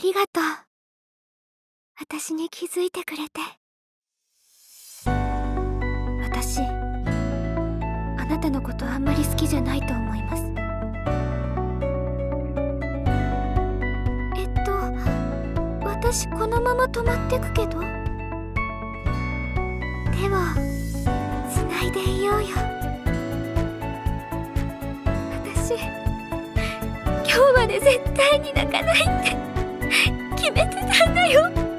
りがとう。私に気づいてくれて。私あなたのことあんまり好きじゃないと思います。えっと私このまま止まってくけど。手をつないでいようよ。私今日まで絶対に泣かないってめてたんだよ。